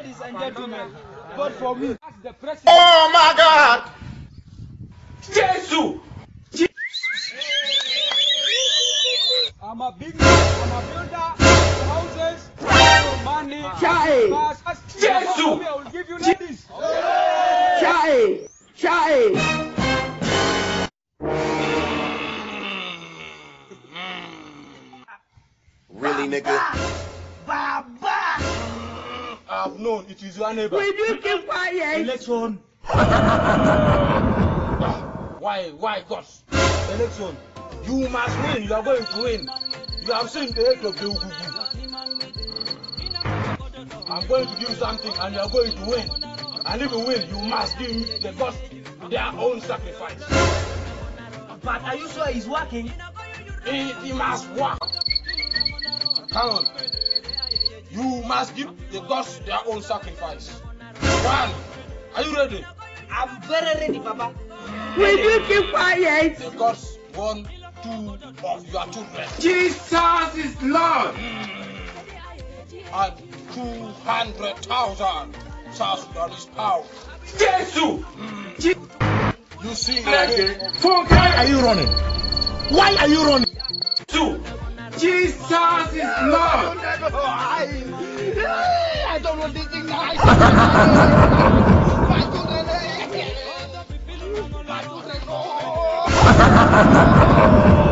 Ladies and gentlemen, vote for me as the president. Oh my God! Jesus! I'm a big man, I'm a builder, houses, money, Chai. cars. Jesus. I will give you ladies. Chai! Chai! Really, nigga? I've known it is your neighbor. Will you keep quiet? Election. why, why, God? Election. You must win. You are going to win. You have seen the head of the Ugugu. I'm going to give you something and you are going to win. And if you win, you must give me the gods their own sacrifice. But are you sure it's working? It, it must work. Come on. You must give the gods their own sacrifice. One. Are you ready? I'm very ready, Papa. Will you keep quiet? The gods want two of your children. Jesus is Lord! And 200,000 South Sudanese pound. Jesus! You see, Why are you running? Why are you running? two. Jesus is Lord! Ha ha ha ha ha!